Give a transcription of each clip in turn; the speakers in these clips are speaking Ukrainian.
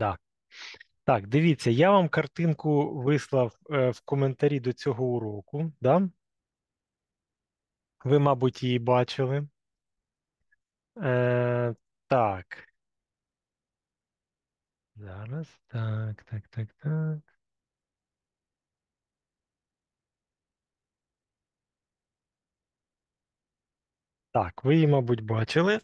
Да. Так, дивіться, я вам картинку вислав е, в коментарі до цього уроку, да? Ви, мабуть, її бачили. Е, так. Зараз. Так, так, так, так. Так, ви її, мабуть, бачили.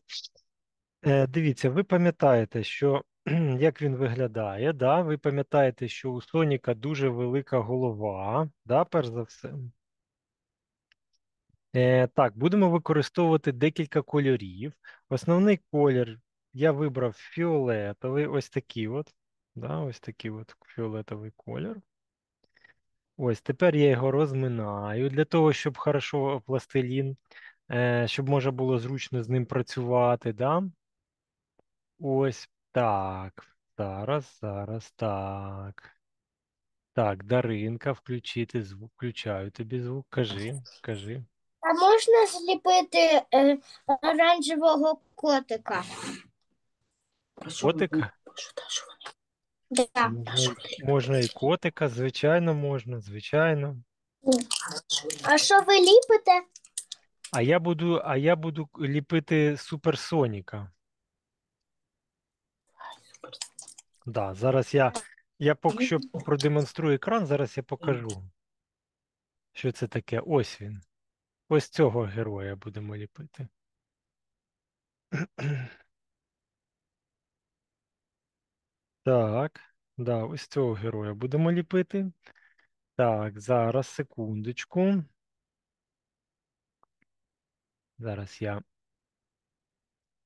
Е, дивіться, ви пам'ятаєте, що як він виглядає, да? Ви пам'ятаєте, що у Соніка дуже велика голова, да, перш за все. Е, так, будемо використовувати декілька кольорів. Основний колір я вибрав фіолетовий, ось такий от. Да, ось такий от фіолетовий колір. Ось тепер я його розминаю для того, щоб хорошо пластилін, е, щоб можна було зручно з ним працювати. Да? Ось так. Зараз, зараз, так. Так, Даринка, включити звук. Включаю тобі звук. Кажи, кажи. А можна зліпити е, оранжевого котика? Котика? Да. Можна, можна і котика, звичайно, можна, звичайно. А що ви ліпите? А я буду, а я буду ліпити суперсоніка. Да, зараз я, я поки що продемонструю екран, зараз я покажу, що це таке. Ось він. Ось цього героя будемо ліпити. Так, да, ось цього героя будемо ліпити. Так, зараз, секундочку. Зараз я.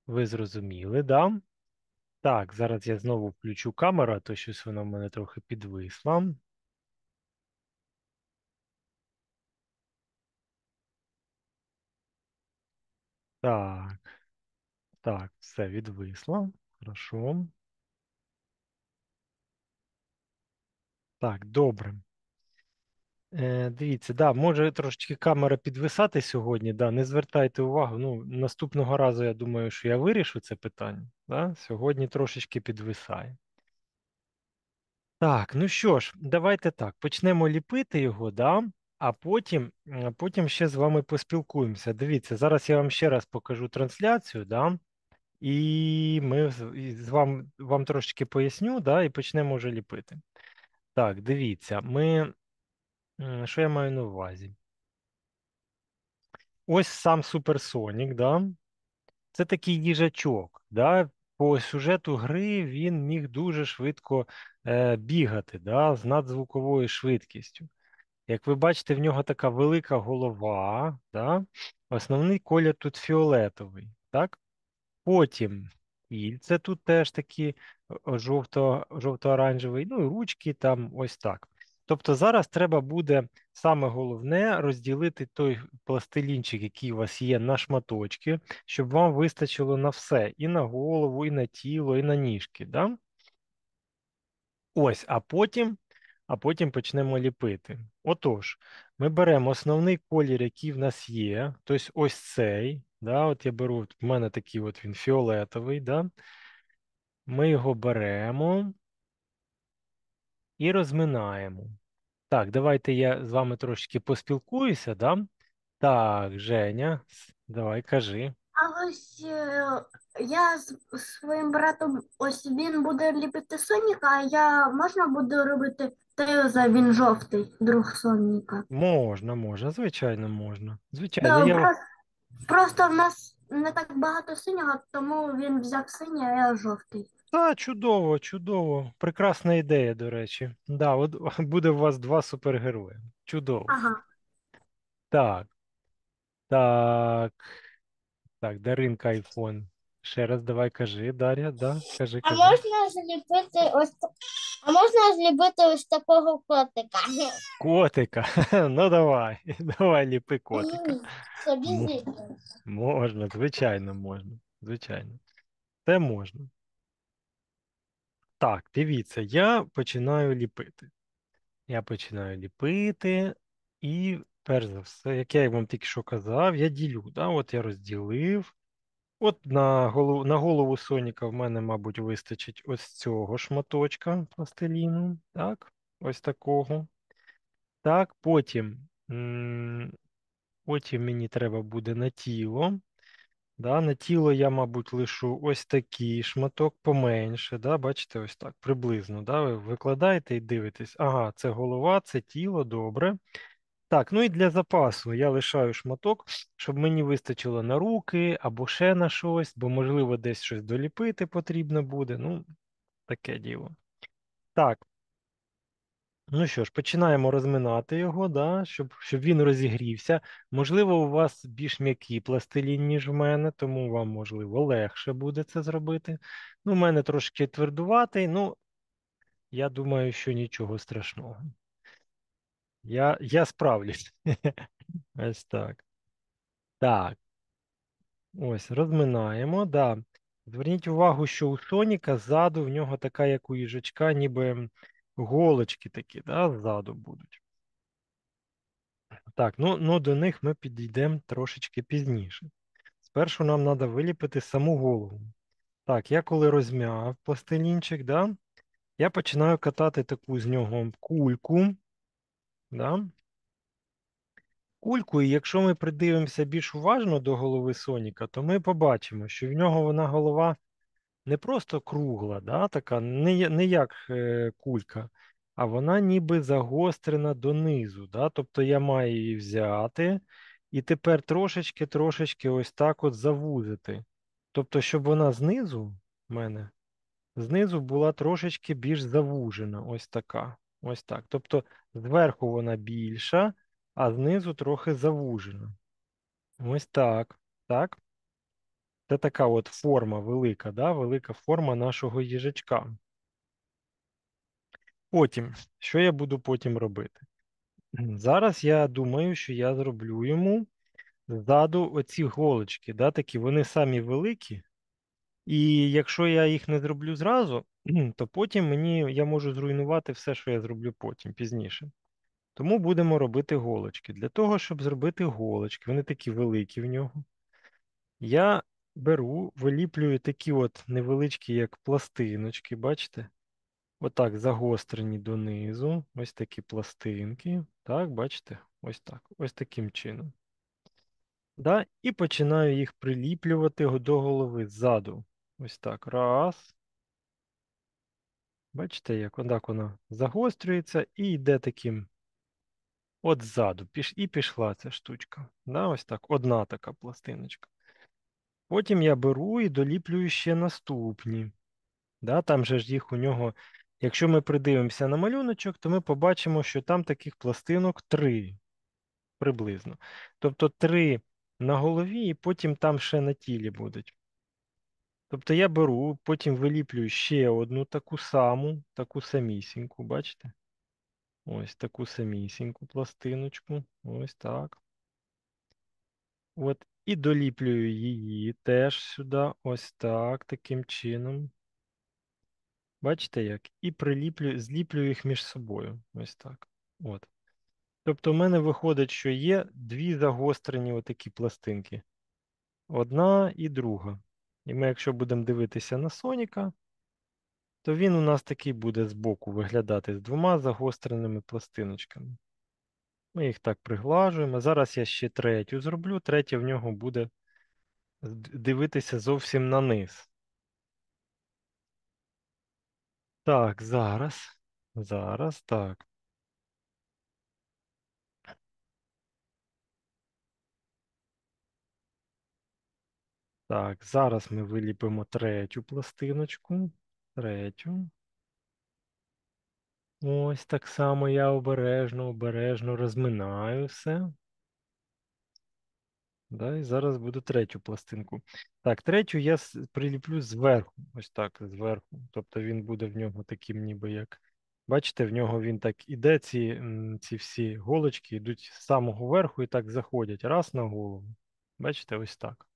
Ви зрозуміли, да? Так, зараз я знову включу камеру, то щось вона в мене трохи підвисла. Так, так, все відвисло. Хорошо. Так, добре. Е, дивіться, да, може трошечки камера підвисати сьогодні, да, не звертайте увагу. Ну, наступного разу я думаю, що я вирішу це питання. Да? Сьогодні трошечки підвисає. Так, ну що ж, давайте так, почнемо ліпити його, да? а потім, потім ще з вами поспілкуємося. Дивіться, зараз я вам ще раз покажу трансляцію, да? і ми з вам, вам трошечки поясню, да? і почнемо вже ліпити. Так, дивіться, ми. Що я маю на увазі? Ось сам Суперсонік, да? Це такий їжачок. Да? По сюжету гри він міг дуже швидко е, бігати да? з надзвуковою швидкістю. Як ви бачите, в нього така велика голова, да? Основний колір тут фіолетовий. Так? Потім кільце тут теж о, жовто, жовто-оранжевий, ну і ручки там ось так. Тобто зараз треба буде саме головне розділити той пластилінчик, який у вас є, на шматочки, щоб вам вистачило на все: і на голову, і на тіло, і на ніжки. Да? Ось, а потім, а потім почнемо ліпити. Отож, ми беремо основний колір, який в нас є, тобто ось цей. Да, От я беру, в мене такий от він фіолетовий. Да? Ми його беремо і розминаємо. Так, давайте я з вами трошки поспілкуюся, да? Так, Женя, с- давай кажи. А ось е, я з своїм братом, ось він буде ліпити Соніка, а я можна буду робити Теоза, він жовтий, друг Соніка. Можна, можна, звичайно, можна. Звичайно, Да, я... просто, просто в нас не так багато синього, тому він взяв синій, а я жовтий. Та, чудово, чудово. Прекрасна ідея, до речі. Да, от буде у вас два супергерої. Чудово. Ага. Так, так, так, Даринка айфон. Ще раз давай кажи, Дар'я, да? Кажи, А кажи. можна зліпити ось та- а можна зліпити ось такого котика? Котика. Ну давай, давай ліпи котика. Ні, Собі Мо- зліпити. Можна, звичайно, можна. Звичайно. Це можна. Так, дивіться, я починаю ліпити. Я починаю ліпити, і перш за все, як я вам тільки що казав, я ділю. Да? От я розділив. От на голову, на голову Соніка в мене, мабуть, вистачить ось цього шматочка пластиліну. Так, ось такого. Так, потім, потім мені треба буде на тіло. Да, на тіло я, мабуть, лишу ось такий шматок поменше. Да, бачите, ось так, приблизно. Да, ви викладаєте і дивитесь. Ага, це голова, це тіло, добре. Так, ну і для запасу я лишаю шматок, щоб мені вистачило на руки або ще на щось, бо, можливо, десь щось доліпити потрібно буде. Ну, таке діло. Так, ну що ж, починаємо розминати його, да, щоб, щоб він розігрівся. Можливо, у вас більш м'який пластилін, ніж в мене, тому вам, можливо, легше буде це зробити. Ну, у мене трошки твердуватий, ну, я думаю, що нічого страшного. Я, я справлюсь. Ось так. Так. Ось, розминаємо, да. Зверніть увагу, що у Соніка ззаду в нього така, як у їжачка, ніби голочки такі, да, ззаду будуть. Так, ну, ну до них ми підійдемо трошечки пізніше. Спершу нам треба виліпити саму голову. Так, я коли розм'яв пластилінчик, да, я починаю катати таку з нього кульку. Да. Кульку, і якщо ми придивимося більш уважно до голови Соніка, то ми побачимо, що в нього вона голова не просто кругла, да, така, не, не як е, кулька, а вона ніби загострена донизу. Да? Тобто я маю її взяти і тепер трошечки-трошечки ось так от завузити. Тобто, щоб вона знизу в мене, знизу була трошечки більш завужена. Ось така. Ось так. Тобто зверху вона більша, а знизу трохи завужена. Ось так. Так. Це така от форма велика, да? велика форма нашого їжачка. Потім, що я буду потім робити? Зараз я думаю, що я зроблю йому ззаду оці голочки, да? такі, вони самі великі. І якщо я їх не зроблю зразу, то потім мені я можу зруйнувати все, що я зроблю потім, пізніше. Тому будемо робити голочки. Для того, щоб зробити голочки, вони такі великі в нього. Я беру, виліплюю такі от невеличкі, як пластиночки, бачите? Отак загострені донизу. Ось такі пластинки. Так, бачите? Ось так. Ось таким чином. Да? І починаю їх приліплювати до голови ззаду. Ось так. Раз. Бачите, як отак вона загострюється і йде таким от ззаду. І пішла ця штучка. Да? Ось так. Одна така пластиночка. Потім я беру і доліплюю ще наступні. Да, там же ж їх у нього, якщо ми придивимося на малюночок, то ми побачимо, що там таких пластинок три приблизно. Тобто три на голові, і потім там ще на тілі будуть. Тобто я беру, потім виліплюю ще одну таку саму, таку самісіньку, бачите? Ось таку самісіньку пластиночку. Ось так. От. І доліплюю її теж сюди, ось так, таким чином. Бачите як? І приліплю, зліплю їх між собою. Ось так. От. Тобто в мене виходить, що є дві загострені отакі пластинки. Одна і друга. І ми, якщо будемо дивитися на Соніка, то він у нас такий буде збоку виглядати з двома загостреними пластиночками. Ми їх так приглажуємо. Зараз я ще третю зроблю. Третя в нього буде дивитися зовсім на низ. Так, зараз. Зараз, так. Так, зараз ми виліпимо третю пластиночку. Третю. Ось так само я обережно, обережно розминаю все. Да, і зараз буду третю пластинку. Так, третю я приліплю зверху. Ось так, зверху. Тобто він буде в нього таким, ніби як. Бачите, в нього він так іде, ці, ці всі голочки йдуть з самого верху і так заходять. Раз на голову. Бачите, ось так.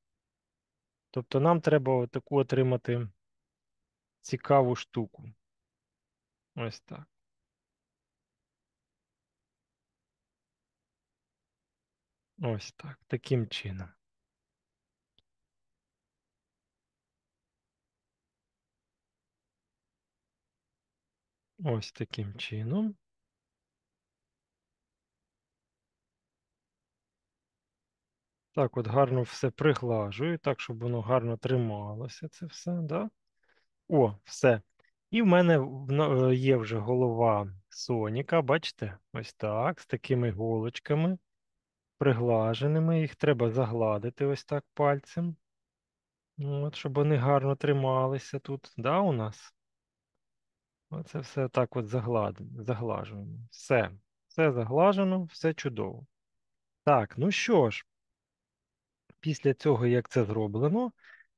Тобто нам треба таку отримати цікаву штуку. Ось так. Ось так, таким чином. Ось таким чином. Так, от гарно все приглажую, так, щоб воно гарно трималося це все, да? О, все. І в мене е, є вже голова Соніка, бачите? Ось так, з такими голочками приглаженими. Їх треба загладити ось так пальцем. От, щоб вони гарно трималися тут, да, у нас? Оце все так от заглажуємо. Все. Все заглажено, все чудово. Так, ну що ж, після цього, як це зроблено,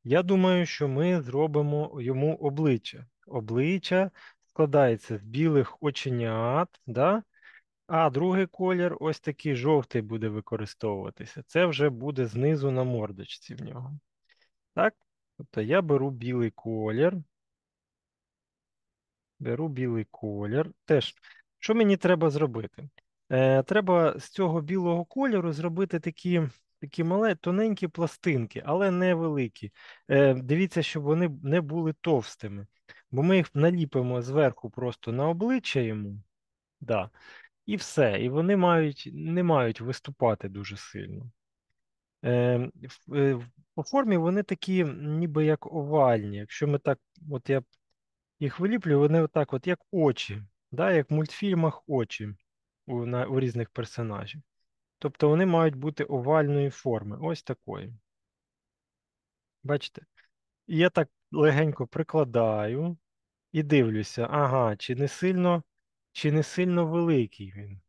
я думаю, що ми зробимо йому обличчя. Обличчя складається з білих оченят, да? А другий колір, ось такий жовтий буде використовуватися. Це вже буде знизу на мордочці в нього. Так? Тобто я беру білий колір. Беру білий колір. Теж, що мені треба зробити? Е, треба з цього білого кольору зробити такі, такі малі, тоненькі пластинки, але не великі. Е, дивіться, щоб вони не були товстими. Бо ми їх наліпимо зверху просто на обличчя йому. Да. І все. І вони мають, не мають виступати дуже сильно. Е, е, по формі вони такі, ніби як овальні. Якщо ми так, от я їх виліплюю, вони отак, от як очі, да, як в мультфільмах очі у, на, у різних персонажів. Тобто вони мають бути овальної форми, ось такої. Бачите? І я так легенько прикладаю і дивлюся, ага, чи не сильно, чи не сильно великий він.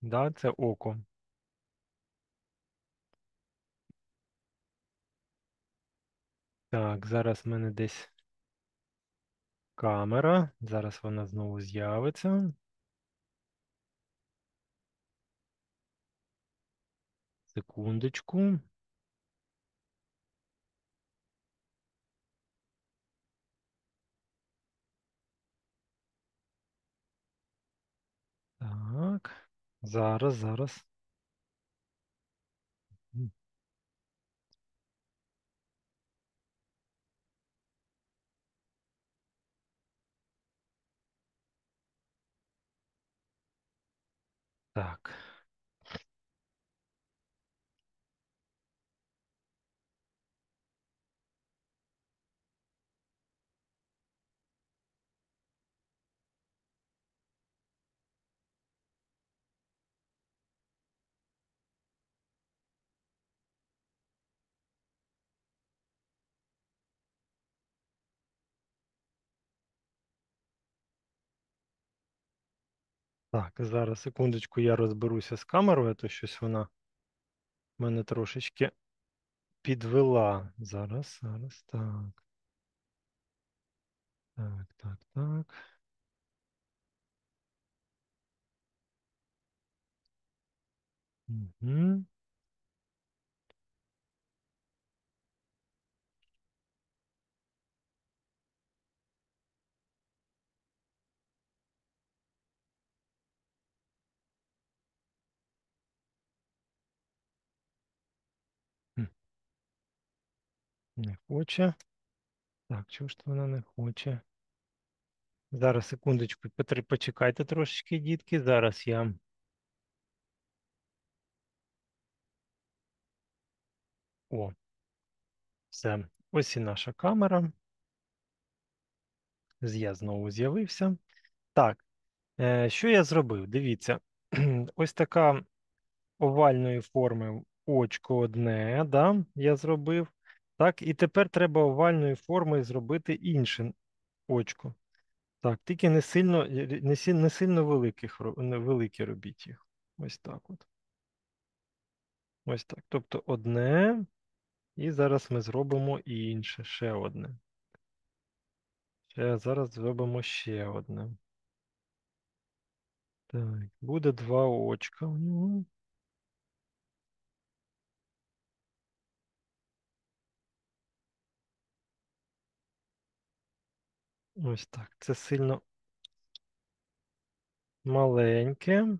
Да, це око. Так, зараз в мене десь камера. Зараз вона знову з'явиться. Секундочку. Так. Зараз, зараз. М, Так. Так, зараз секундочку, я розберуся з камерою, то щось вона мене трошечки підвела. Зараз, зараз, так. Так, так, так. Угу. Не хоче. Так, чого ж вона не хоче? Зараз, секундочку, почекайте трошечки, дітки. Зараз я. О, все. Ось і наша камера. Я знову з'явився. Так, е, що я зробив? Дивіться, ось така овальної форми очко одне, да, я зробив. Так, і тепер треба овальної форми зробити інше очко. Так, тільки не сильно, не, не сильно великих, не великі робіть їх. Ось так от. Ось так. Тобто одне, і зараз ми зробимо інше, ще одне. Ще зараз зробимо ще одне. Так, буде два очка у нього. Ось так. Це сильно маленьке.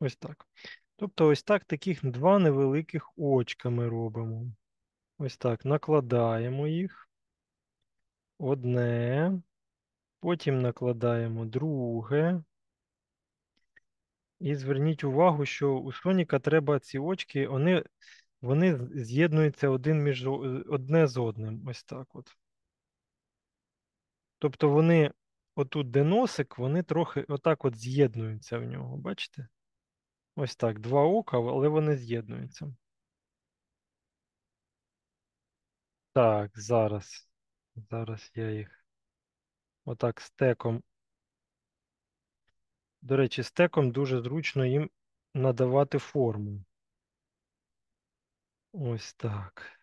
Ось так. Тобто ось так таких два невеликих очка ми робимо. Ось так накладаємо їх. Одне, потім накладаємо друге. І зверніть увагу, що у Соніка треба ці очки, вони, вони з'єднуються один між е, одне з одним. Ось так от. Тобто вони, отут, де носик, вони трохи отак от з'єднуються в нього. Бачите? Ось так, два ока, але вони з'єднуються. Так, зараз. Зараз я їх отак стеком. До речі, стеком дуже зручно їм надавати форму. Ось так.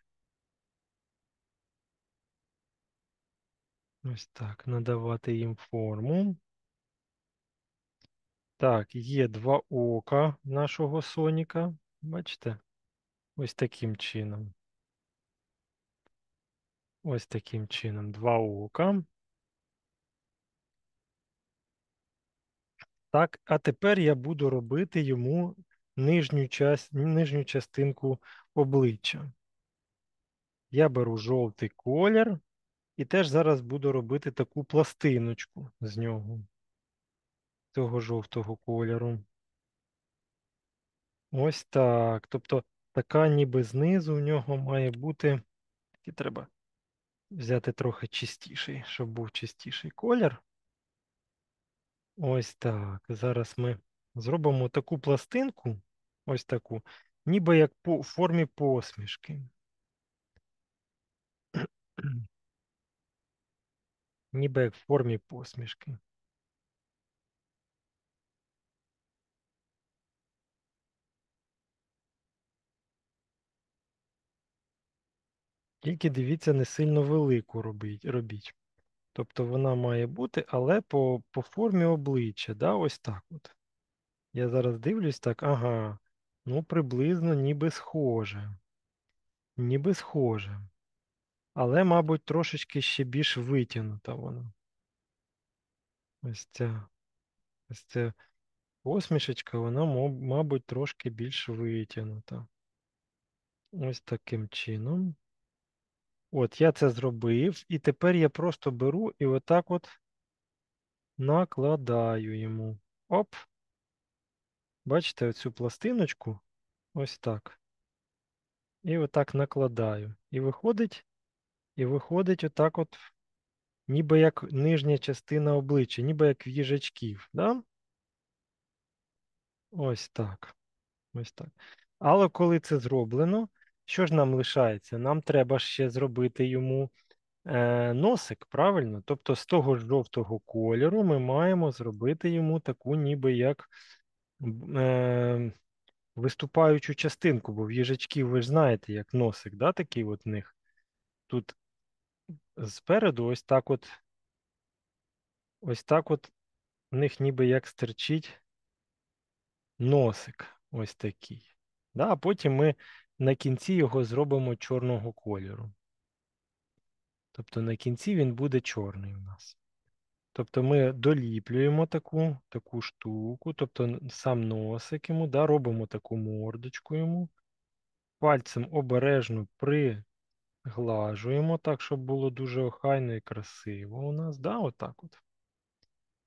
Ось так. Надавати їм форму. Так, є два ока нашого Соніка. Бачите? Ось таким чином. Ось таким чином. Два ока. Так, а тепер я буду робити йому нижню, часть, нижню частинку обличчя. Я беру жовтий колір і теж зараз буду робити таку пластиночку з нього, цього жовтого кольору. Ось так. Тобто така ніби знизу у нього має бути. Тільки треба взяти трохи чистіший, щоб був чистіший колір. Ось так. Зараз ми зробимо таку пластинку, ось таку, ніби як по формі посмішки. Ніби як в формі посмішки. Тільки дивіться, не сильно велику робіть. Тобто вона має бути, але по, по формі обличчя, да, ось так от. Я зараз дивлюсь так, ага, ну приблизно ніби схоже. Ніби схоже. Але, мабуть, трошечки ще більш витягнута вона. Ось ця, ось ця посмішечка, вона, мабуть, трошки більш витягнута. Ось таким чином. От, я це зробив, і тепер я просто беру і отак от накладаю йому. Оп. Бачите, оцю пластиночку? Ось так. І отак накладаю. І виходить, і виходить отак от, ніби як нижня частина обличчя, ніби як в їжачків. Да? Ось так. Ось так. Але коли це зроблено, що ж нам лишається? Нам треба ще зробити йому е, носик, правильно? Тобто з того ж жовтого кольору ми маємо зробити йому таку ніби як е, виступаючу частинку, бо в їжачків ви ж знаєте, як носик, да, такий от в них. Тут спереду ось так от, ось так от в них ніби як стерчить носик. Ось такий. Да, а потім ми на кінці його зробимо чорного кольору. Тобто на кінці він буде чорний у нас. Тобто ми доліплюємо таку таку штуку, тобто сам носик йому, да, робимо таку мордочку йому. Пальцем обережно приглажуємо так, щоб було дуже охайно і красиво у нас. Да, отак от.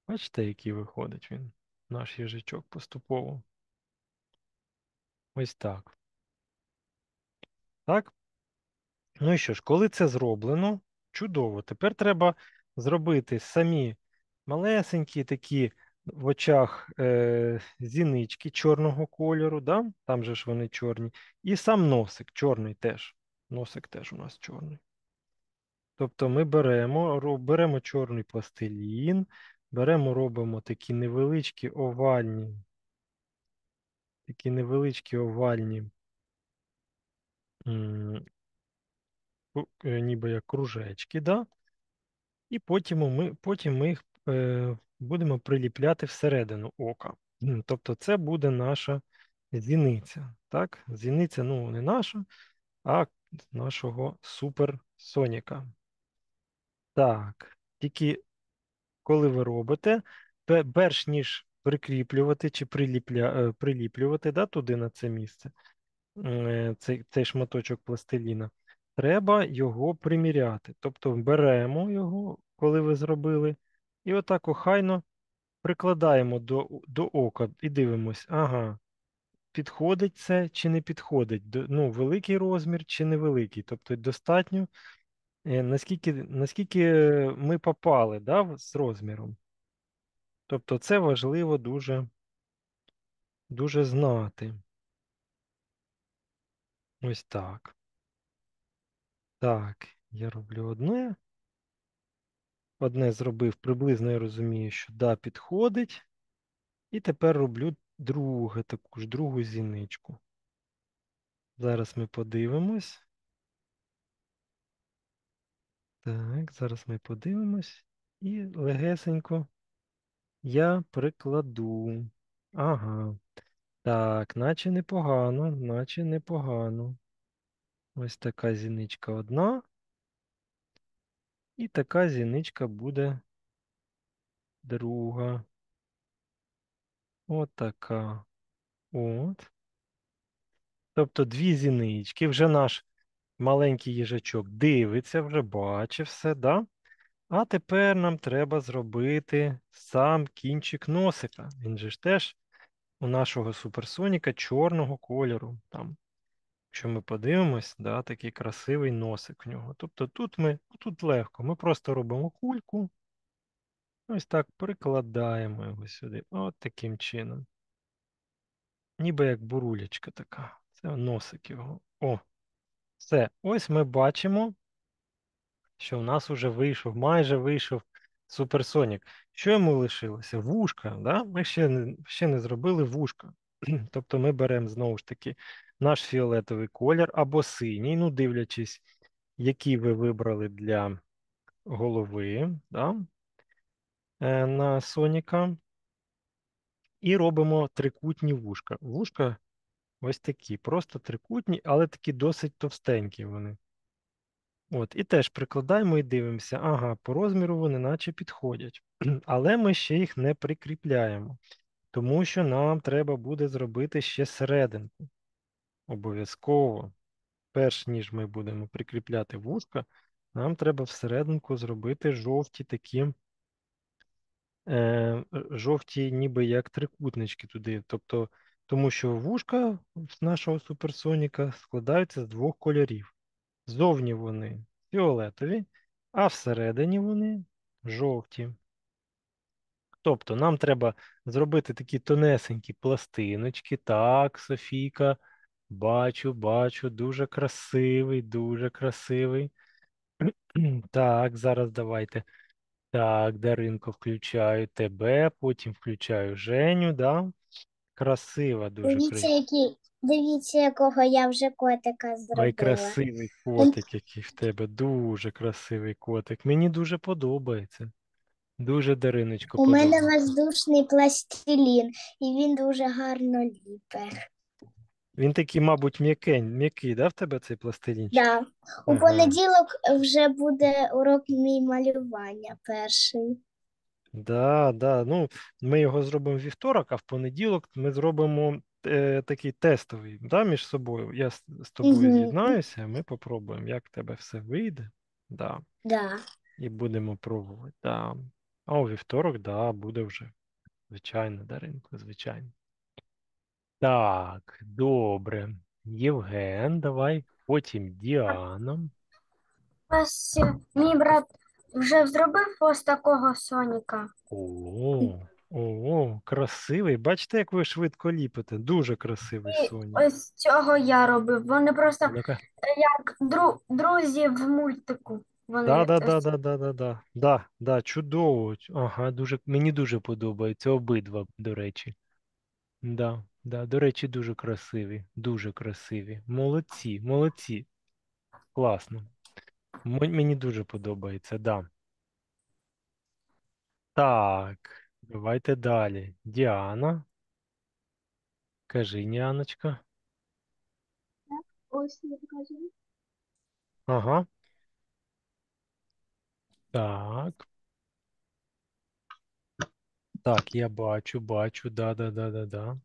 Бачите, який виходить він, наш їжачок поступово. Ось так. Так? Ну і що ж, коли це зроблено, чудово. Тепер треба зробити самі малесенькі такі в очах е, зінички чорного кольору, да? Там же ж вони чорні. І сам носик чорний теж. Носик теж у нас чорний. Тобто ми беремо, беремо чорний пластилін, беремо, робимо такі невеличкі овальні, такі невеличкі овальні е, ніби як кружечки, да? І потім ми, потім ми їх е, будемо приліпляти всередину ока. Тобто це буде наша зіниця. Так? Зіниця, ну, не наша, а нашого суперсоніка. Так, тільки коли ви робите, пе- перш ніж прикріплювати чи приліпля, е, приліплювати да, туди на це місце, цей, цей шматочок пластиліна, треба його приміряти. Тобто беремо його, коли ви зробили, і отак охайно прикладаємо до, до ока і дивимось, ага, підходить це чи не підходить. Ну, великий розмір чи невеликий. Тобто достатньо, е, наскільки, наскільки е, ми попали да, з розміром. Тобто це важливо дуже, дуже знати. Ось так. Так, я роблю одне. Одне зробив, приблизно я розумію, що да, підходить. І тепер роблю друге, таку ж другу зіничку. Зараз ми подивимось. Так, зараз ми подивимось. І легесенько я прикладу. Ага. Так, наче непогано, наче непогано. Ось така зіничка одна. І така зіничка буде друга. От така. От. Тобто дві зінички. Вже наш маленький їжачок дивиться, вже бачить все, да? А тепер нам треба зробити сам кінчик носика. Він же ж теж у нашого суперсоніка чорного кольору. Там, якщо ми подивимось, да, такий красивий носик в нього. Тобто тут ми, тут легко, ми просто робимо кульку. Ось так прикладаємо його сюди. От таким чином. Ніби як бурулечка така. Це носик його. О, все. Ось ми бачимо, що в нас вже вийшов, майже вийшов суперсонік. Що йому лишилося? Вушка. Да? Ми ще не, ще не зробили вушка. Тобто ми беремо знову ж таки наш фіолетовий колір або синій, ну, дивлячись, який ви вибрали для голови да? е, на Соніка. І робимо трикутні вушка. Вушка ось такі, просто трикутні, але такі досить товстенькі вони. От, І теж прикладаємо і дивимося, ага, по розміру вони наче підходять. Але ми ще їх не прикріпляємо, тому що нам треба буде зробити ще серединку. Обов'язково, перш ніж ми будемо прикріпляти вушка, нам треба всерединку зробити жовті такі, е, жовті ніби як трикутнички туди. Тобто, Тому що вушка нашого суперсоніка складаються з двох кольорів. Зовні вони фіолетові, а всередині вони жовті. Тобто нам треба зробити такі тонесенькі пластиночки. Так, Софійка, бачу, бачу, дуже красивий, дуже красивий. Так, зараз давайте. Так, Даринко, включаю тебе, потім включаю Женю, да? Красива, дуже Дивіться, красива. який, дивіться, якого я вже котика Ой, красивий котик, який в тебе, дуже красивий котик. Мені дуже подобається. Дуже Дариночко У мене воздушний пластилін, і він дуже гарно ліпить. Він такий, мабуть, м'який, м'який, да, в тебе цей пластилінчик? Да. У Ага. понеділок вже буде урок мій малювання перший. Да, да. Ну, ми його зробимо вівторок, а в понеділок ми зробимо е, такий тестовий, да, між собою. Я з, з тобою Мгм. з'єднаюся, ми попробуємо, як в тебе все вийде. Да. Да. І будемо пробувати. Да. А у вівторок, да, буде вже. Звичайно, Даринко, звичайно. Так, добре. Євген, давай. Потім Діана. Ось е, мій брат вже зробив ось такого Соніка. О, о, красивий. Бачите, як ви швидко ліпите. Дуже красивий І Сонік. ось цього я робив. Вони просто Ну-ка. як дру, друзі в мультику. Вони Да, да, да, ось да, да, да, да. Да, да, чудово. Ага, дуже, мені дуже подобається обидва, до речі. Да, да, до речі, дуже красиві, дуже красиві. Молодці, молодці. Класно. Мені дуже подобається, да. Так, давайте далі. Діана. Кажи, Діаночка. Ось я покажу. Ага. Так. Так, я бачу, бачу, да, да, да, да, да.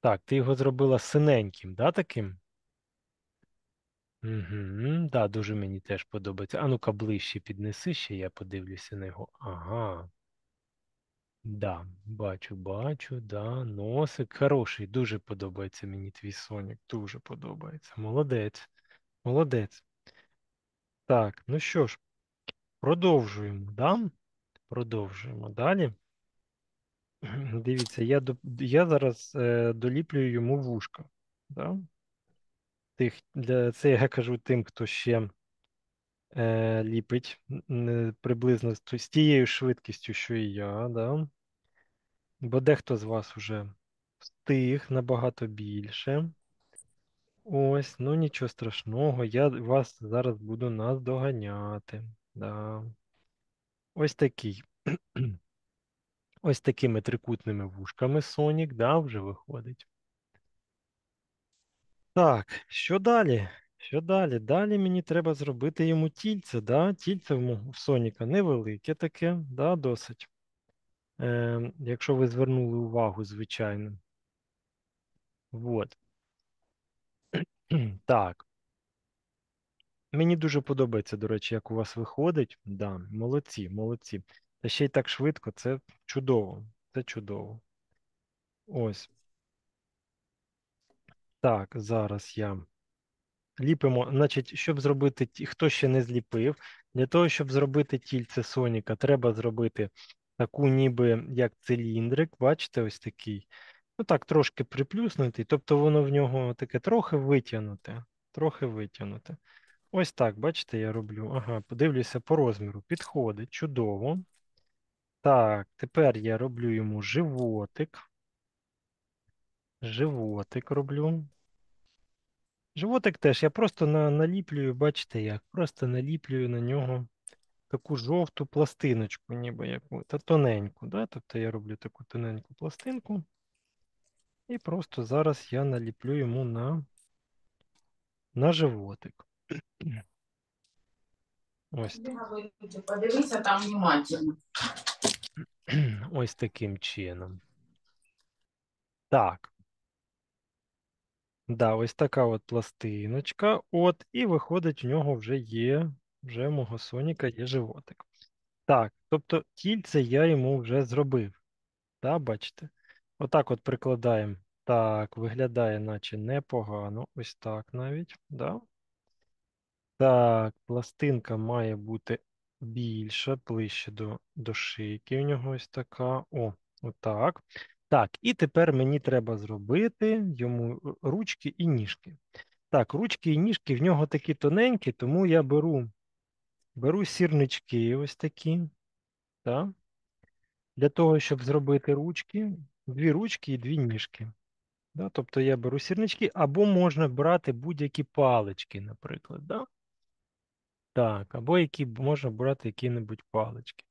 Так, ти його зробила синеньким, да, таким? Угу, да, дуже мені теж подобається. А ну-ка ближче піднеси ще, я подивлюся на його. Ага. Да, бачу, бачу, да. Носик хороший, дуже подобається мені твій Сонік, дуже подобається. Молодець, молодець. Так, ну що ж, продовжуємо, да? Продовжуємо далі. Дивіться, я, я зараз е, доліплюю йому вушка. Да? Тих, для, це я кажу тим, хто ще е, ліпить н- н- приблизно з, з тією швидкістю, що і я. Да? Бо дехто з вас вже встиг набагато більше. Ось, ну нічого страшного, я вас зараз буду наздоганяти. Да. Ось такий. Ось такими трикутними вушками Сонік, да, вже виходить. Так, що далі? Що далі? Далі мені треба зробити йому тільце, да? Тільце в в Соніка невелике таке, да, досить. Е, якщо ви звернули увагу, звичайно. Вот. Так. Мені дуже подобається, до речі, як у вас виходить. Да, молодці, молодці. Та ще й так швидко, це чудово. Це чудово. Ось. Так, зараз я. Ліпимо, значить, щоб зробити, ті- хто ще не зліпив, для того, щоб зробити тільце Соніка, треба зробити таку ніби як циліндрик, бачите, ось такий. Ну так, трошки приплюснутий, тобто воно в нього таке трохи витягнуте. Трохи витягнуте. Ось так, бачите, я роблю. Ага, подивлюся по розміру. Підходить, чудово. Так, тепер я роблю йому животик. Животик роблю. Животик теж я просто на, наліплюю, бачите як? Просто наліплюю на нього таку жовту пластиночку, ніби яку, та тоненьку. Да? Тобто я роблю таку тоненьку пластинку. І просто зараз я наліплю йому на, на животик. Ось, так. Подивися там внимательно. Ось таким чином. Так. Да, ось така от пластиночка. От, і виходить, в нього вже є, вже мого Соніка є животик. Так, тобто тільце я йому вже зробив. Да, бачите? Отак от прикладаємо. Так, виглядає, наче непогано. Ось так навіть. Да? Так, пластинка має бути більша, ближче до, до шийки. У нього ось така. О, отак. Так, і тепер мені треба зробити йому ручки і ніжки. Так, ручки і ніжки в нього такі тоненькі, тому я беру, беру сірнички ось такі. Так? Для того, щоб зробити ручки, дві ручки і дві ніжки. Да? Тобто я беру сірнички, або можна брати будь-які палички, наприклад. Да? Так, або які можна брати які-небудь палички.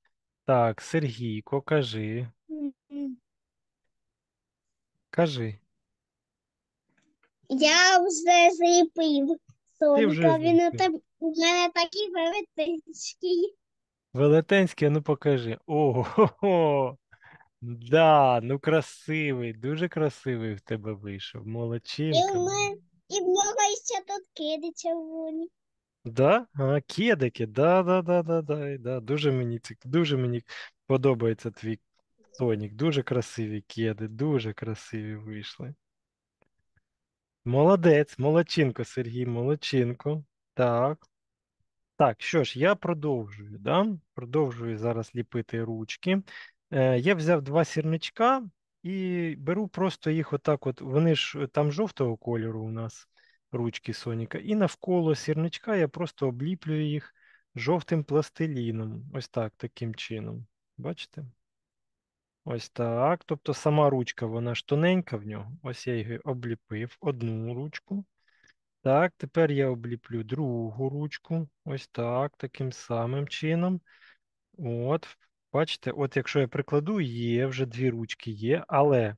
Так, Сергійко, кажи. Кажи. Я вже зліпив Ти вже. Він у зліпив. тебе у мене такий велетенський. Велетенський, а ну покажи. Ого, да, ну красивий, дуже красивий в тебе вийшов. І Молодчинка. в мене, і в нього ще тут киди червоні. Да? А, кедики, да, да, да, да, да, да. Дуже мені дуже мені подобається твій Сонік. Дуже красиві кеди, дуже красиві вийшли. Молодець, молодчинко, Сергій, молодчинко. Так. Так, що ж, я продовжую, да? Продовжую зараз ліпити ручки. Е, я взяв два сірничка і беру просто їх отак от. Вони ж е, там жовтого кольору у нас ручки Соніка. І навколо сірничка я просто обліплюю їх жовтим пластиліном. Ось так, таким чином. Бачите? Ось так. Тобто сама ручка, вона ж тоненька в нього. Ось я її обліпив одну ручку. Так, тепер я обліплю другу ручку. Ось так, таким самим чином. От, бачите, от якщо я прикладу, є, вже дві ручки є, але,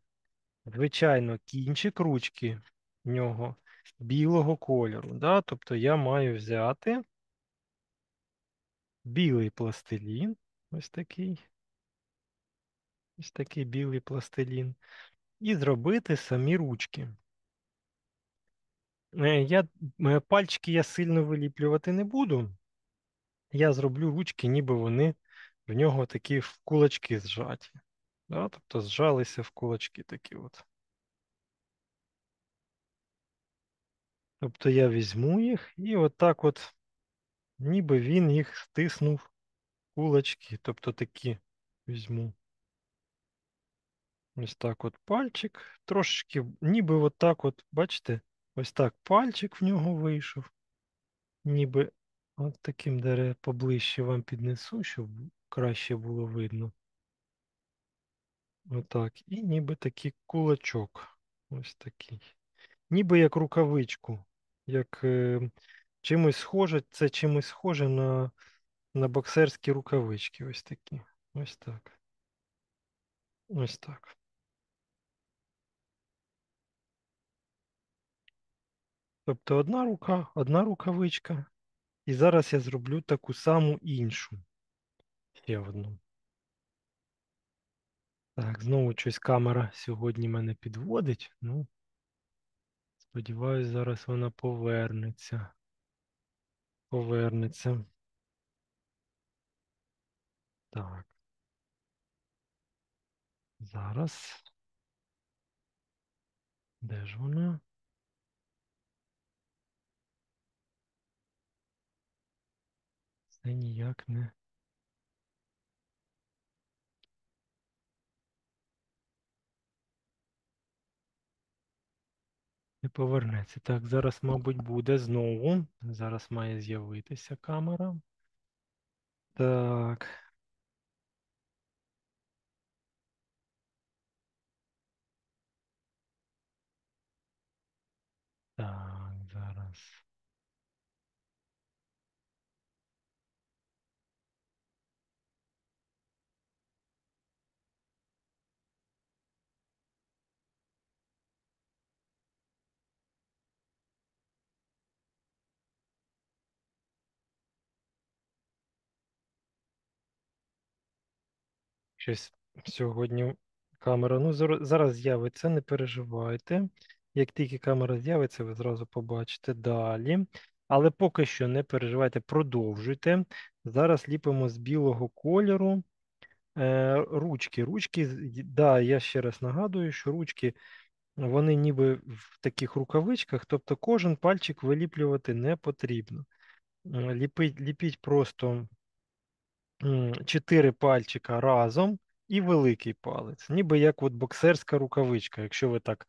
звичайно, кінчик ручки в нього білого кольору. Да? Тобто я маю взяти білий пластилін, ось такий. Ось такий білий пластилін, і зробити самі ручки. Е, Я, е, пальчики я сильно виліплювати не буду. Я зроблю ручки, ніби вони в нього такі в кулачки зжаті. Да? Тобто зжалися в кулачки такі от. Тобто я візьму їх і отак от, ніби він їх стиснув кулачки. Тобто такі візьму. Ось так от пальчик. Трошечки, ніби отак от, бачите, ось так пальчик в нього вийшов. Ніби от таким дере поближче вам піднесу, щоб краще було видно. Отак. І ніби такий кулачок. Ось такий. Ніби як рукавичку. Як е, чимось схоже, це чимось схоже на, на боксерські рукавички. Ось такі. Ось так. Ось так. Тобто одна рука, одна рукавичка. І зараз я зроблю таку саму іншу. Ще одну. Так, знову щось камера сьогодні мене підводить. Ну, сподіваюсь, зараз вона повернеться. Повернеться. Так. Зараз. Де ж вона? Це ніяк не. Не повернеться. Так, зараз, мабуть, буде знову. Зараз має з'явитися камера. Так. Так, зараз. Щось сьогодні камера. Ну, зар- зараз з'явиться, не переживайте. Як тільки камера з'явиться, ви зразу побачите далі. Але поки що не переживайте, продовжуйте. Зараз ліпимо з білого кольору е, ручки. Ручки, да, я ще раз нагадую, що ручки вони ніби в таких рукавичках, тобто кожен пальчик виліплювати не потрібно. М, Ліпить, ліпіть просто чотири пальчика разом і великий палець. Ніби як от боксерська рукавичка. Якщо ви так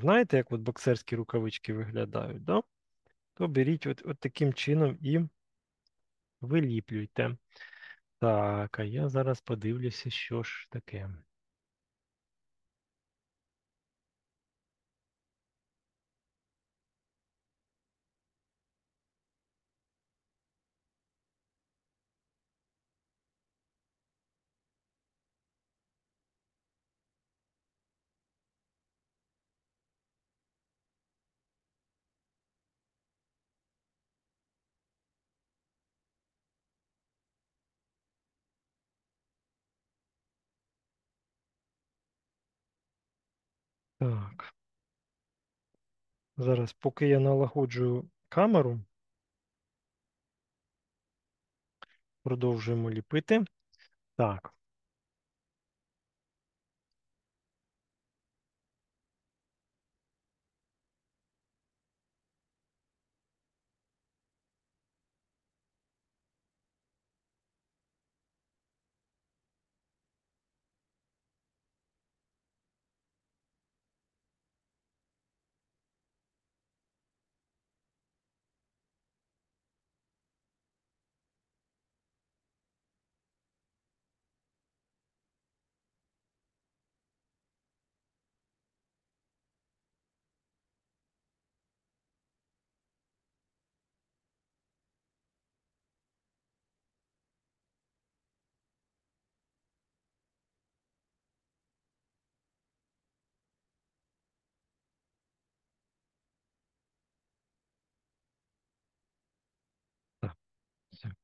знаєте, як от боксерські рукавички виглядають, да? то беріть от, от таким чином і виліплюйте. Так, а я зараз подивлюся, що ж таке. Так. Зараз, поки я налагоджую камеру, продовжуємо ліпити. Так.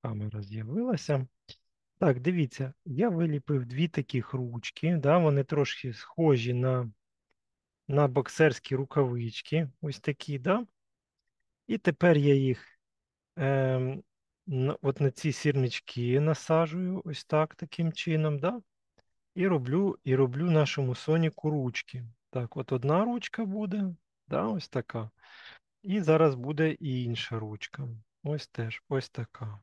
Камера з'явилася. Так, дивіться, я виліпив дві таких ручки, да, вони трошки схожі на, на боксерські рукавички, ось такі, да? І тепер я їх на, от на ці сірнички насаджую, ось так, таким чином, да? І роблю, і роблю нашому соніку ручки. Так, от одна ручка буде, да, ось така. І зараз буде і інша ручка. Ось теж, ось така.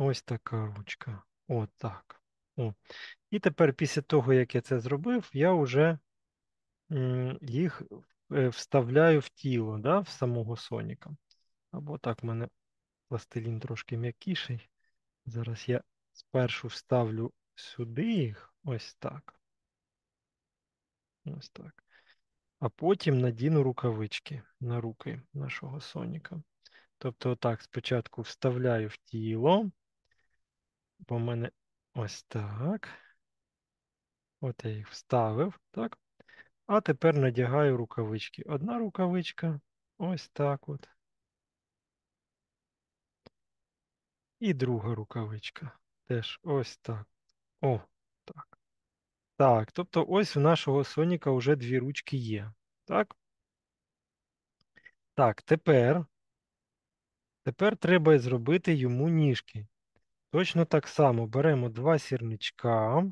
Ось така ручка. От так. О. І тепер після того, як я це зробив, я вже їх е, вставляю в тіло, да, в самого соніка. Або так, в мене пластилін трошки м'якіший. Зараз я спершу вставлю сюди їх, ось так. Ось так. А потім надіну рукавички на руки нашого соніка. Тобто, отак, спочатку вставляю в тіло, бо в мене ось так. От я їх вставив, так? А тепер надягаю рукавички. Одна рукавичка, ось так от. І друга рукавичка. Теж ось так. О, так. Так, тобто ось у нашого Соніка вже дві ручки є. Так? Так, тепер. Тепер треба зробити йому ніжки. Точно так само беремо два сірничка.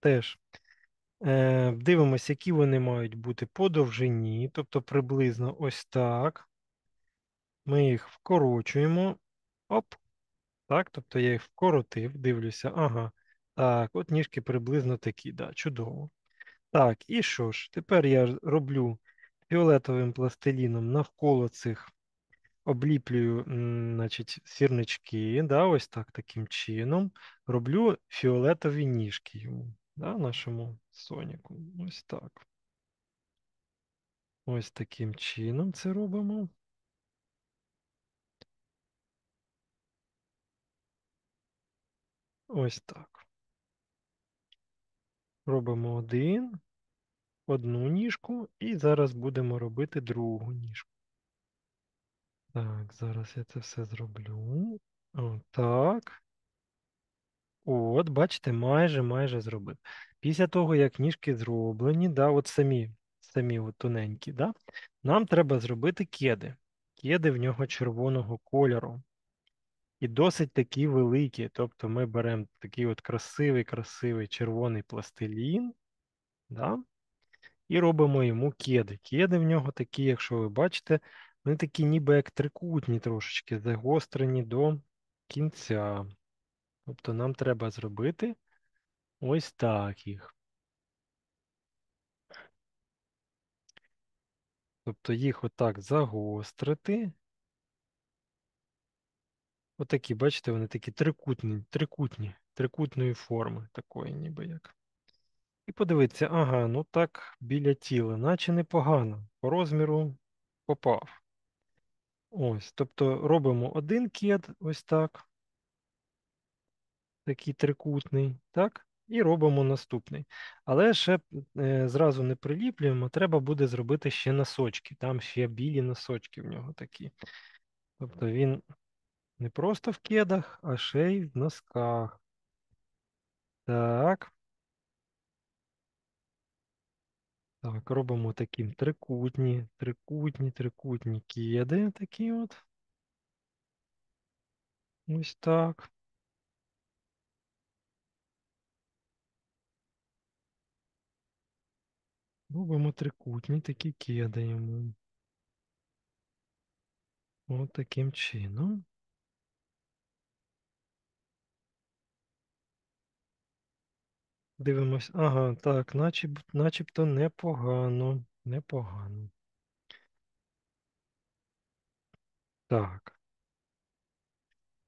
Теж е, дивимося, які вони мають бути по довжині, тобто приблизно ось так. Ми їх вкорочуємо. Оп. Так, тобто я їх вкоротив, дивлюся. Ага. Так, от ніжки приблизно такі, да, чудово. Так, і що ж? Тепер я роблю фіолетовим пластиліном навколо цих обліплюю, значить, сірнички, да, ось так, таким чином. Роблю фіолетові ніжки йому, да, нашому соніку. Ось так. Ось таким чином це робимо. Ось так. Робимо один, одну ніжку, і зараз будемо робити другу ніжку. Так, зараз я це все зроблю. Отак. От, бачите, майже майже зробив. Після того, як ніжки зроблені, да, от самі, самі от тоненькі, да, нам треба зробити кеди. Кеди в нього червоного кольору. І досить такі великі. Тобто ми беремо такий от красивий, красивий червоний пластилін, да, і робимо йому кеди. Кеди в нього такі, якщо ви бачите, вони такі ніби як трикутні трошечки, загострені до кінця. Тобто нам треба зробити ось так їх. Тобто їх отак загострити. Отакі, бачите, вони такі трикутні, трикутні, трикутної форми, такої ніби як. І подивитися, ага, ну так, біля тіла, наче непогано. По розміру попав. Ось, тобто робимо один кед, ось так. Такий трикутний, так? І робимо наступний. Але ще е, зразу не приліплюємо, треба буде зробити ще носочки. Там ще білі носочки в нього такі. Тобто він не просто в кедах, а ще й в носках. Так. Так, робимо таким трикутні, трикутні, трикутні кеди такі от. Ось так. Робимо трикутні такі йому. От таким чином. Дивимось. Ага, так, начеб, начебто непогано. Непогано. Так.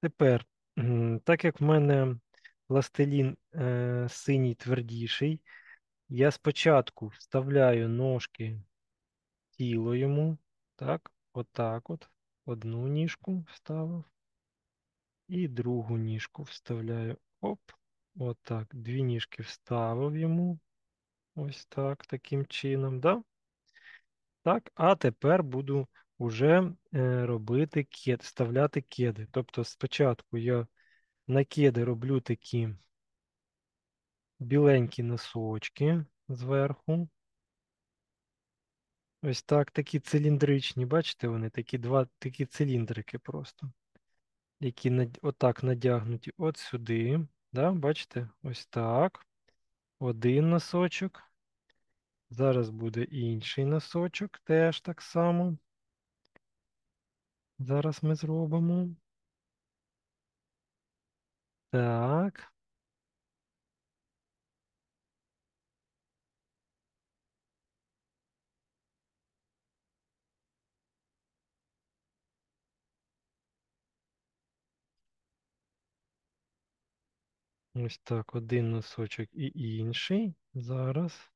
Тепер, так як в мене пластилін е, синій твердіший, я спочатку вставляю ножки тіло йому. Так, отак от. Одну ніжку вставив. І другу ніжку вставляю. Оп. Отак. Дві ніжки вставив йому. Ось так, таким чином, да? Так, а тепер буду вже е, робити кед, вставляти кеди. Тобто спочатку я накиди роблю такі біленькі носочки зверху. Ось так, такі циліндричні, бачите, вони такі два такі циліндрики просто, які отак надягнуті от сюди. Да? Бачите? Ось так. Один носочок. Зараз буде інший носочок, теж так само. Зараз ми зробимо. Так. Ось так, один носочок і інший. Зараз.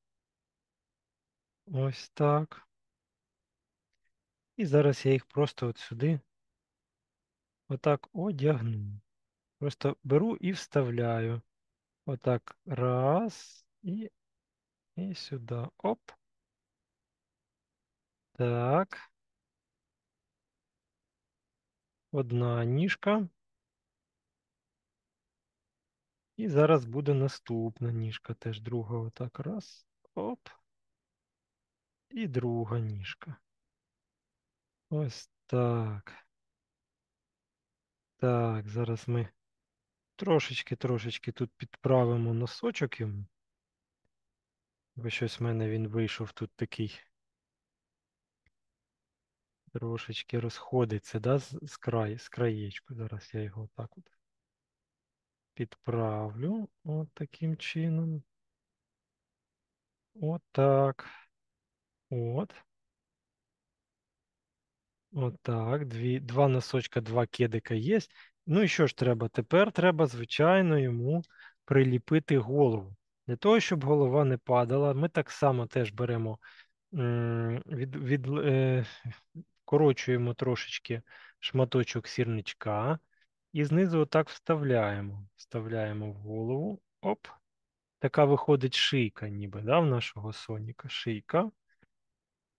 Ось так. І зараз я їх просто от сюди отак одягну. Просто беру і вставляю. Отак. Раз. І, і сюди. Оп. Так. Одна ніжка. І зараз буде наступна ніжка. Теж друга. Отак. Раз. Оп. І друга ніжка. Ось так. Так, зараз ми трошечки-трошечки тут підправимо носочок йому. Бо щось в мене він вийшов тут такий. Трошечки розходиться, да, з, з краєчку. Зараз я його так от підправлю. От таким чином. Отак. От. Отак. Дві, два носочка, два кедика є. Ну і що ж треба? Тепер треба, звичайно, йому приліпити голову. Для того, щоб голова не падала, ми так само теж беремо, від, від, е, корочуємо трошечки шматочок сірничка і знизу отак вставляємо. Вставляємо в голову. Оп. Така виходить шийка, ніби, да, в нашого соніка. Шийка.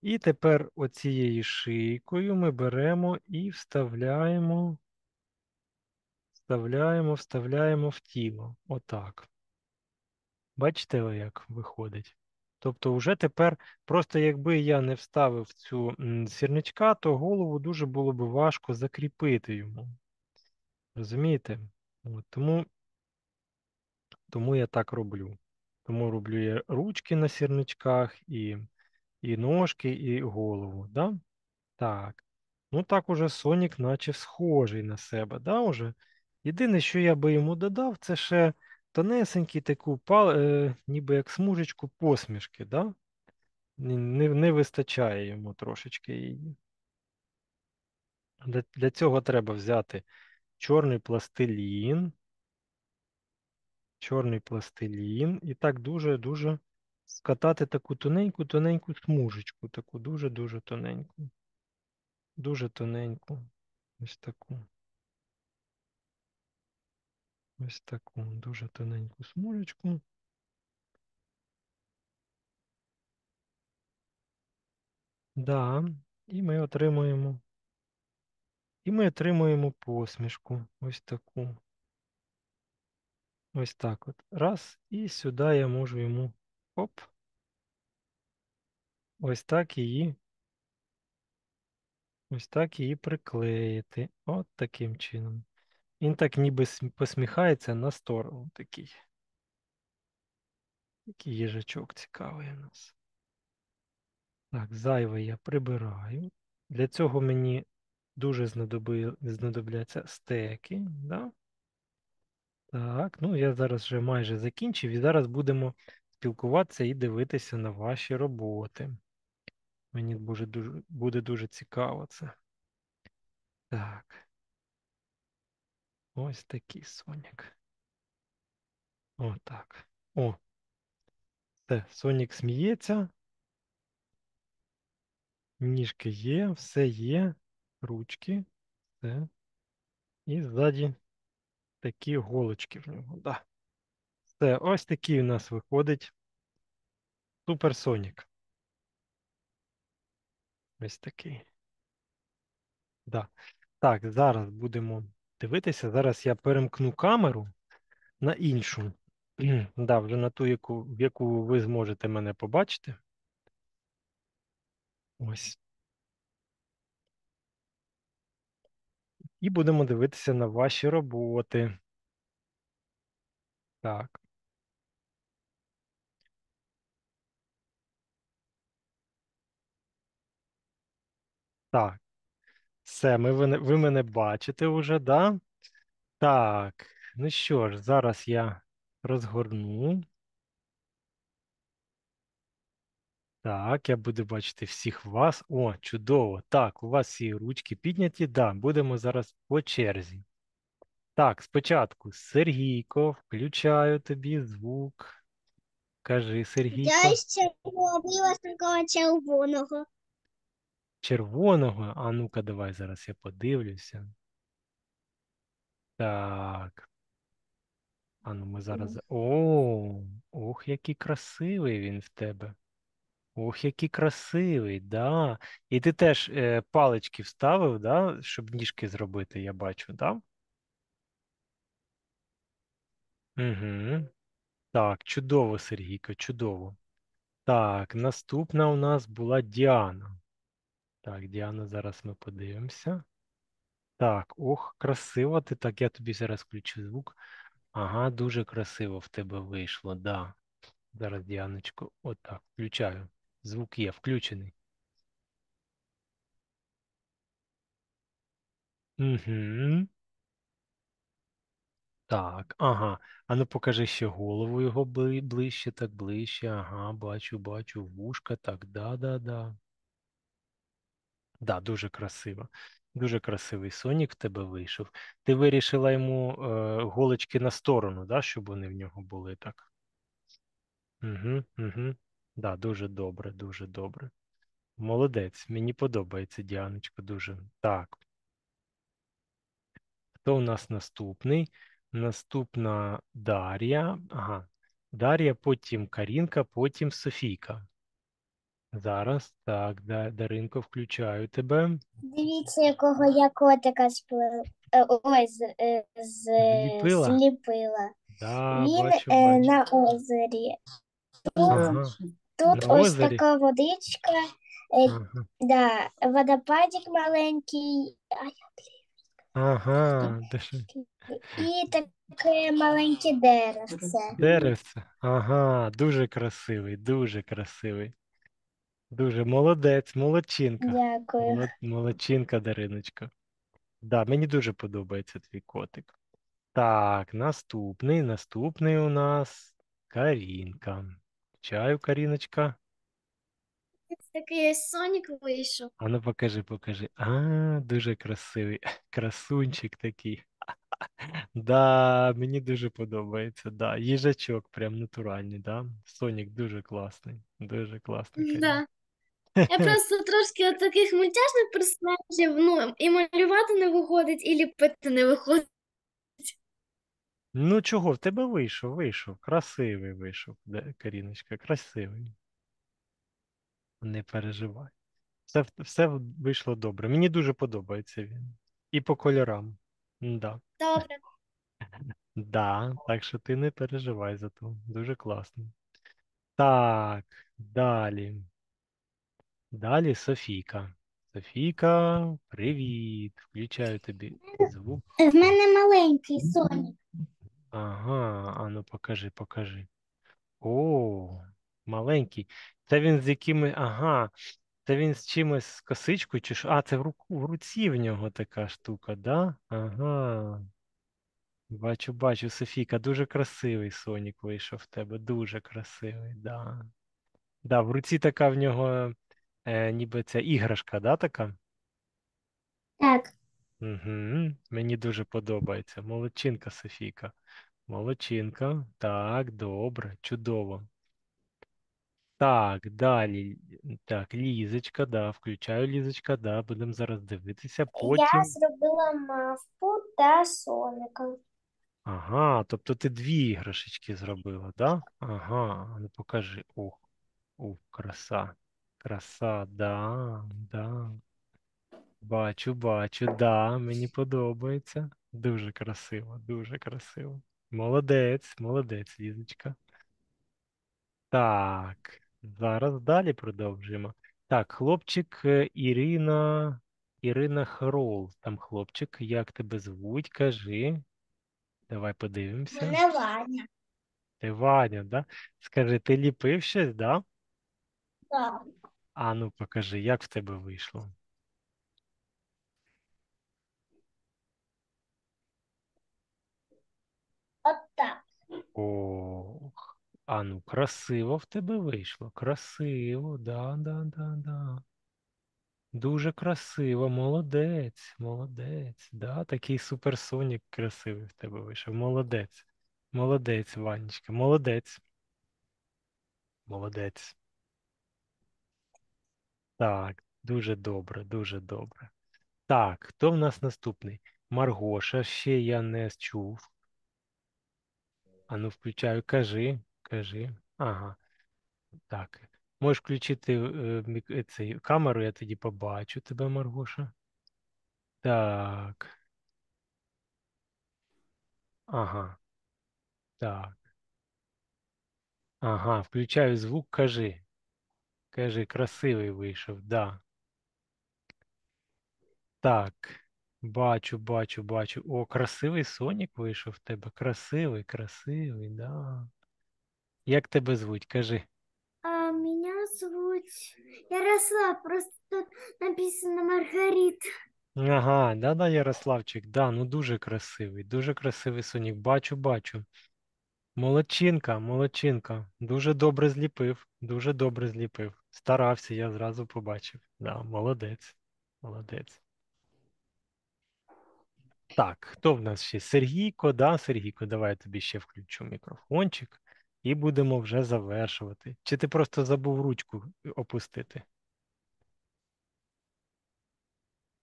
І тепер оцією шийкою ми беремо і вставляємо, вставляємо, вставляємо в тіло. Отак. Бачите, як виходить? Тобто, вже тепер, просто якби я не вставив цю сірничка, то голову дуже було б важко закріпити йому. Розумієте? От, тому, тому я так роблю. Тому роблю я ручки на сірничках, і, і ножки, і голову. Да? Так. Ну так уже Сонік наче схожий на себе, да, уже? Єдине, що я би йому додав, це ще тонесенький таку, пал, е, ніби як смужечку посмішки, да? Не, не, вистачає йому трошечки її. Для, для цього треба взяти чорний пластилін, чорний пластилін і так дуже-дуже скатати таку тоненьку-тоненьку смужечку, таку дуже-дуже тоненьку. Дуже тоненьку. Ось таку. Ось таку дуже тоненьку смужечку. Да, і ми отримуємо. І ми отримуємо посмішку. Ось таку. Ось так от. Раз. І сюди я можу йому. Оп. Ось так її. Ось так її приклеїти. От таким чином. Він так ніби посміхається на сторону такий. Такий їжачок цікавий у нас. Так, зайве я прибираю. Для цього мені дуже знадоби... знадобляться стеки. Да? Так, ну я зараз вже майже закінчив і зараз будемо спілкуватися і дивитися на ваші роботи. Мені буде дуже, буде дуже цікаво це. Так. Ось такий Сонік. Отак. О. Все, Сонік сміється. Ніжки є, все є. Ручки. Все. І ззаді такі голочки в нього. Да. Все, ось такий у нас виходить Суперсонік. Ось такий. Да. Так, зараз будемо дивитися. Зараз я перемкну камеру на іншу. Да, вже на ту, яку, в яку ви зможете мене побачити. Ось. І будемо дивитися на ваші роботи. Так. Так. Все, ми, ви, ви мене бачите вже, да? Так. Ну що ж, зараз я розгорну. Так, я буду бачити всіх вас. О, чудово. Так, у вас всі ручки підняті. Да, будемо зараз по черзі. Так, спочатку Сергійко, включаю тобі звук. Кажи, Сергійко. Я ще робила такого червоного. Червоного. А ну-ка, давай зараз я подивлюся. Так. А ну ми зараз. О, ох, який красивий він в тебе. Ох, який красивий, да. І ти теж е, палички вставив, да, щоб ніжки зробити, я бачу, да? Угу. Так, чудово, Сергійко, чудово. Так, наступна у нас була Діана. Так, Діана, зараз ми подивимося. Так, ох, красиво ти. Так, я тобі зараз включу звук. Ага, дуже красиво в тебе вийшло, да. Зараз, Діаночку, отак, включаю. Звук є, включений. Угу. Так, ага. А ну покажи ще голову його бли- ближче, так ближче. Ага, бачу, бачу, вушка, так, да, да, да. Да, дуже красиво. Дуже красивий сонік в тебе вийшов. Ти вирішила йому е, голочки на сторону, да, щоб вони в нього були так. Угу, угу. Да, дуже добре, дуже добре. Молодець, мені подобається, Діаночко, дуже. Так. Хто у нас наступний? Наступна Дар'я. Ага. Дар'я, потім Карінка, потім Софійка. Зараз, так, Да- Даринко, включаю тебе. Дивіться, якого я котика сплела. Ой, з, е, з, Зліпила? зліпила. Да, Він бачу, е, бачу. на озері. Ага, Тут На ось озері? така водичка, е, ага. да, водопадик маленький, а, Ага, де ж- і таке маленьке деревце. деревце. Ага, дуже красивий, дуже красивий. Дуже молодець, молодчинка. Дякую. Молод- Молодчинка, Дариночка. Да, мені дуже подобається твій котик. Так, наступний, наступний у нас Карінка. Чаю, Каріночка. Такий сонік вийшов. А ну покажи, покажи. А, дуже красивий. Красунчик такий. Да, мені дуже подобається. Да, їжачок прям натуральний, да. Сонік дуже класний. Дуже класний. Да. Я просто трошки от таких мультяшних персонажів, ну, і малювати не виходить, і ліпити не виходить. Ну чого, в тебе вийшов, вийшов. Красивий вийшов, де- Каріночка, красивий. Не переживай. Все, в- все вийшло добре. Мені дуже подобається він. І по кольорам. Да. Добре. Да, так що ти не переживай за то. Дуже класно. Так, далі. Далі Софійка. Софійка, привіт. Включаю тобі звук. В мене маленький сонік. Ага, а ну покажи, покажи. О, маленький. Це він з якими. Ага. Це він з чимось з косичкою чи що? А, це в руку, в руці в нього така штука, да? Ага. Бачу, бачу, Софійка, дуже красивий сонік вийшов в тебе. Дуже красивий, да. Да, в руці така в нього е, ніби ця іграшка, да, така? Так, Угу. Мені дуже подобається. Молодчинка, Софійка. Молодчинка. Так, добре, чудово. Так, далі. Так, Лізочка, да, включаю Лізочка, да, будемо зараз дивитися. Потім. я зробила мавпу та соника. Ага, тобто ти дві іграшечки зробила, да? Ага, ну покажи. Ох, ух, краса. Краса, да, да. Бачу, бачу, да, мені подобається. Дуже красиво, дуже красиво. Молодець, молодець, Лізочка. Так, зараз далі продовжуємо. Так, хлопчик е, Ірина, Ірина Хрол. Там хлопчик, як тебе звуть? Кажи. Давай подивимося. Ваня. Ти Ваня, да? Скажи, ти ліпив щось, да? Так. А ну покажи, як в тебе вийшло. Ох, а ну, красиво в тебе вийшло. Красиво, да, да, да, да. Дуже красиво, молодець, молодець. Да, такий суперсонік красивий в тебе вийшов. Молодець. Молодець, Ванечка, молодець. Молодець. Так, дуже добре, дуже добре. Так, хто в нас наступний? Маргоша, ще я не чув. А ну, включаю, кажи, кажи. Ага, так. Можеш включити е, мік- е, цей, камеру, я тоді побачу тебе, Маргоша. Так. Ага, так. Ага, включаю звук, кажи. Кажи, красивий вийшов, да. Так. Бачу, бачу, бачу. О, красивий Сонік вийшов в тебе. Красивий, красивий, да. Як тебе звуть? Кажи. А меня зовут Ярослав, просто тут написано Маргарита. Ага, да-да, Ярославчик, да, ну дуже красивий, дуже красивий Сонік. Бачу, бачу. Молодчинка, молодчинка. Дуже добре зліпив, дуже добре зліпив. Старався, я зразу побачив. Да, молодець, молодець. Так, хто в нас ще? Сергійко, да, Сергійко, давай я тобі ще включу мікрофончик і будемо вже завершувати. Чи ти просто забув ручку опустити?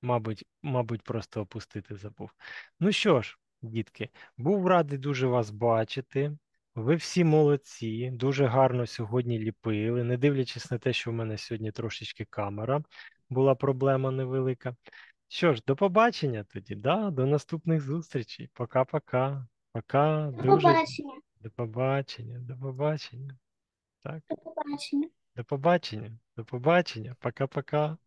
Мабуть, мабуть, просто опустити забув. Ну що ж, дітки, був радий дуже вас бачити. Ви всі молодці, дуже гарно сьогодні ліпили, не дивлячись на те, що в мене сьогодні трошечки камера була проблема невелика. Що ж, до побачення тоді, да? До наступних зустрічей. Пока-пока. Пока, До дуже побачення. до побачення, до побачення. Так, До побачення. до побачення, до побачення, пока-пока.